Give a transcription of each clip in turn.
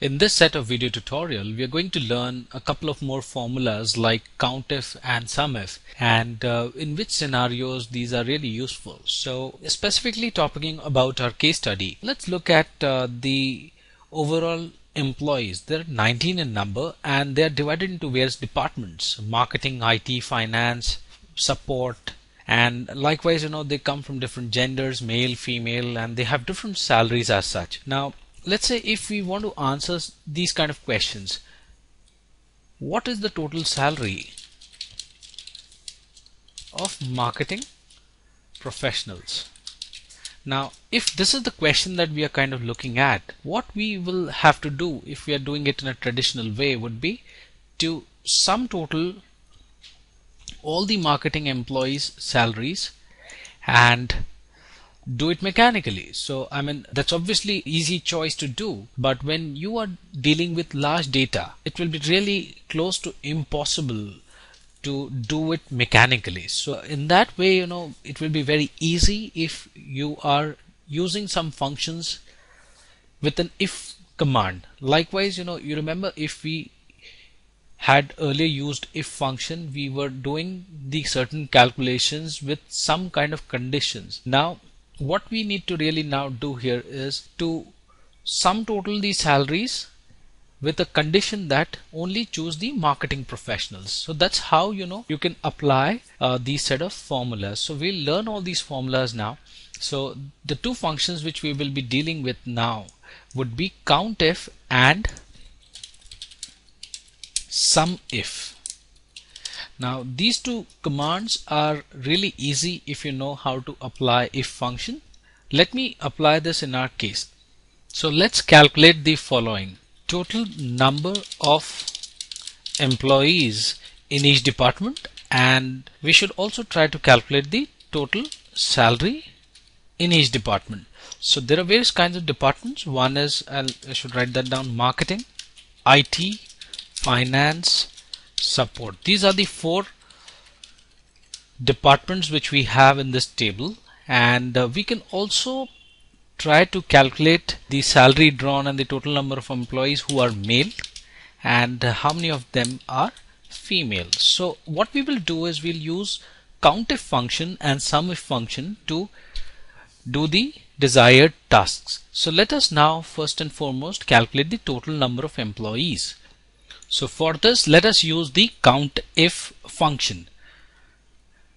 In this set of video tutorial, we are going to learn a couple of more formulas like COUNTIF and SUMIF and uh, in which scenarios these are really useful. So specifically talking about our case study, let's look at uh, the overall employees. There are 19 in number and they are divided into various departments, marketing, IT, finance, support, and likewise you know they come from different genders male female and they have different salaries as such now let's say if we want to answer these kind of questions what is the total salary of marketing professionals? Now if this is the question that we are kind of looking at what we will have to do if we are doing it in a traditional way would be to sum total all the marketing employees salaries and do it mechanically. So, I mean, that's obviously easy choice to do, but when you are dealing with large data, it will be really close to impossible to do it mechanically. So, in that way, you know, it will be very easy if you are using some functions with an if command. Likewise, you know, you remember if we had earlier used if function we were doing the certain calculations with some kind of conditions now what we need to really now do here is to sum total the salaries with a condition that only choose the marketing professionals. So that's how you know you can apply uh, these set of formulas. So we'll learn all these formulas now. So the two functions which we will be dealing with now would be countif and SUMIF now these two commands are really easy if you know how to apply if function. Let me apply this in our case. So let's calculate the following. Total number of employees in each department and we should also try to calculate the total salary in each department. So there are various kinds of departments. One is, I'll, I should write that down, marketing, IT, finance, support. These are the four departments which we have in this table and uh, we can also try to calculate the salary drawn and the total number of employees who are male and uh, how many of them are female. So what we will do is we'll use COUNTIF function and SUMIF function to do the desired tasks. So let us now first and foremost calculate the total number of employees. So for this let us use the COUNTIF function.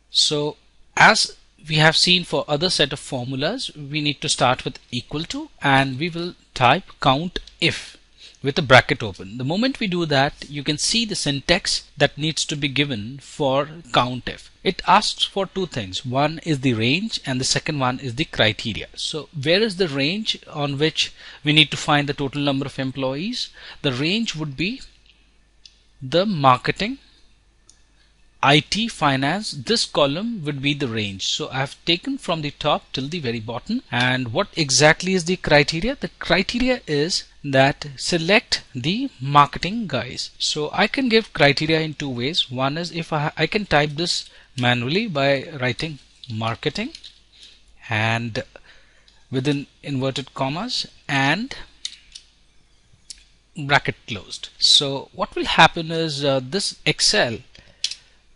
So as we have seen for other set of formulas we need to start with equal to and we will type COUNTIF with a bracket open. The moment we do that you can see the syntax that needs to be given for COUNTIF. It asks for two things. One is the range and the second one is the criteria. So where is the range on which we need to find the total number of employees? The range would be the marketing IT finance this column would be the range. So I have taken from the top till the very bottom. And what exactly is the criteria? The criteria is that select the marketing guys. So I can give criteria in two ways. One is if I, I can type this manually by writing marketing and within inverted commas and bracket closed. So what will happen is uh, this Excel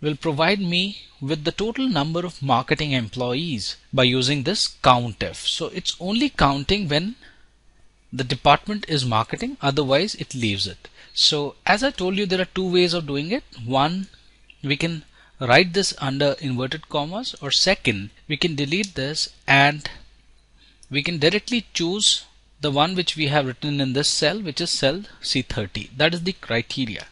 will provide me with the total number of marketing employees by using this COUNTIF. So it's only counting when the department is marketing otherwise it leaves it. So as I told you there are two ways of doing it. One we can write this under inverted commas or second we can delete this and we can directly choose the one which we have written in this cell which is cell C30 that is the criteria